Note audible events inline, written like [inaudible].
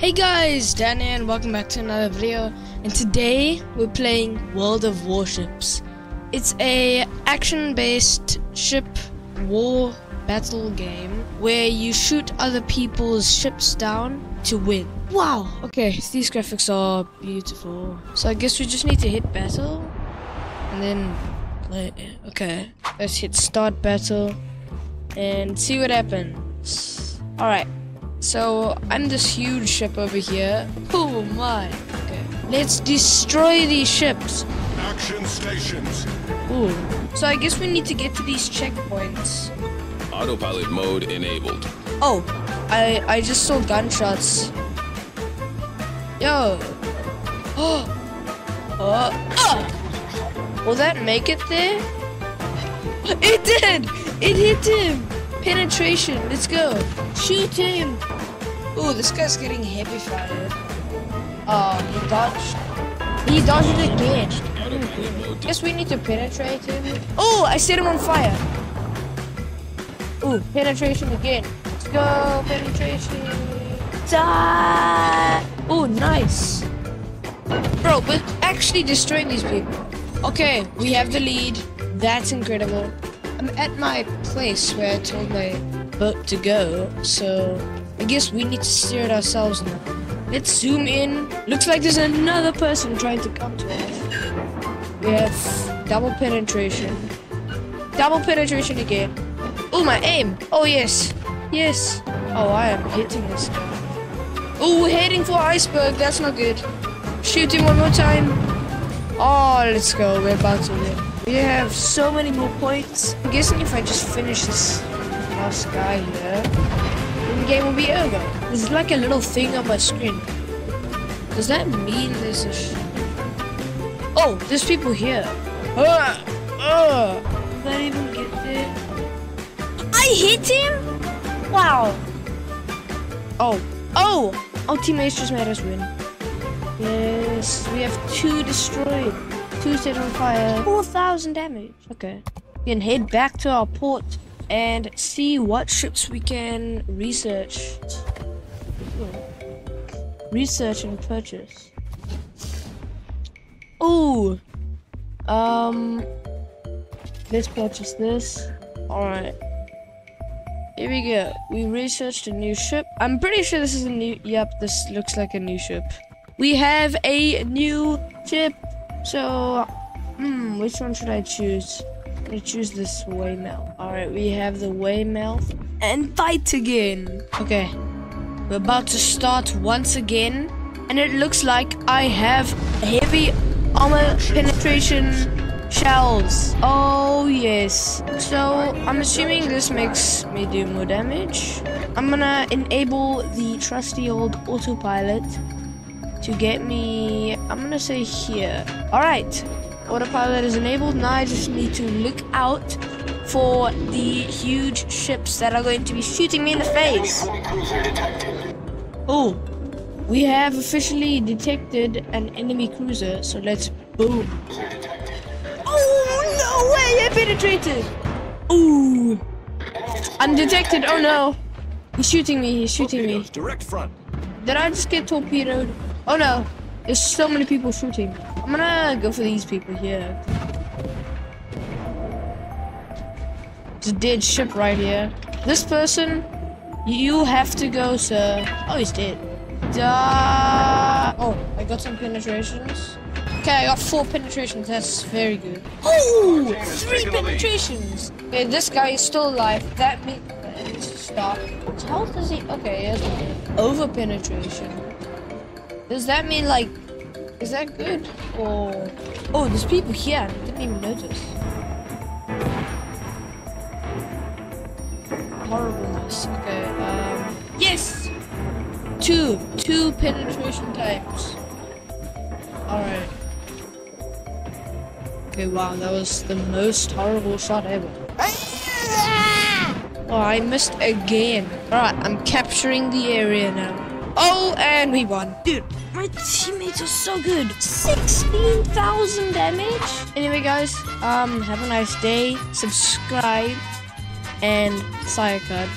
Hey guys, Danny and welcome back to another video. And today we're playing World of Warships. It's a action-based ship war battle game where you shoot other people's ships down to win. Wow, okay, these graphics are beautiful. So I guess we just need to hit battle and then play. Okay, let's hit start battle and see what happens. Alright. So I'm this huge ship over here. Oh my. Okay. Let's destroy these ships. Action stations. Ooh. So I guess we need to get to these checkpoints. Autopilot mode enabled. Oh, I I just saw gunshots. Yo. Oh. [gasps] Oh. oh. Will that make it there? It did! It hit him! Penetration, let's go. Shoot him! Ooh, this guy's getting heavy fired. Oh, uh, he dodged. He dodged it again. Guess we need to penetrate him. Oh, I set him on fire. Ooh, penetration again. Let's go, penetration. Die! Ooh, nice. Bro, we're actually destroying these people. Okay, we have the lead. That's incredible. I'm at my place where I told my boat to go, so I guess we need to steer it ourselves now. Let's zoom in. Looks like there's another person trying to come to us. We have double penetration. Double penetration again. Oh, my aim. Oh, yes. Yes. Oh, I am hitting this guy. Oh, we're heading for iceberg. That's not good. Shoot him one more time. Oh, let's go. We're about to win. We have so many more points. I'm guessing if I just finish this last guy here, then the game will be over. There's like a little thing on my screen. Does that mean there's a Oh, there's people here. Uh, uh. Did that even get there? I hit him? Wow. Oh. Oh! Our teammates just made us win. Yes, we have two destroyed. Two set on fire. 4,000 damage. Okay. We can head back to our port and see what ships we can research. Research and purchase. Ooh. Um. Let's purchase this. Alright. Here we go. We researched a new ship. I'm pretty sure this is a new. Yep, this looks like a new ship. We have a new ship. So, hmm, which one should I choose? I'm gonna choose this Weymouth. Alright, we have the Weymouth. And fight again! Okay, we're about to start once again. And it looks like I have heavy armor penetration shells. Oh, yes. So, I'm assuming this makes me do more damage. I'm gonna enable the trusty old autopilot to get me, I'm gonna say here. All right, autopilot is enabled. Now I just need to look out for the huge ships that are going to be shooting me in the face. Oh, we have officially detected an enemy cruiser, so let's boom. Oh, no way, I penetrated. Ooh, undetected, oh no. He's shooting me, he's shooting me. Direct front. Did I just get torpedoed? Oh no, there's so many people shooting. I'm gonna go for these people here. There's a dead ship right here. This person, you have to go, sir. Oh, he's dead. Duh. Oh, I got some penetrations. Okay, I got four penetrations. That's very good. Oh, three penetrations. Okay, this guy is still alive. That means stop. What health does he? Okay, he has over penetration. Does that mean like, is that good? Or, oh, there's people here. I didn't even notice. Horribleness. Okay, um, yes! Two, two penetration types. Alright. Okay, wow, that was the most horrible shot ever. Oh, I missed again. Alright, I'm capturing the area now. Oh, and we won. Dude, my teammates are so good. 16,000 damage. Anyway, guys, um, have a nice day. Subscribe and Sayakad.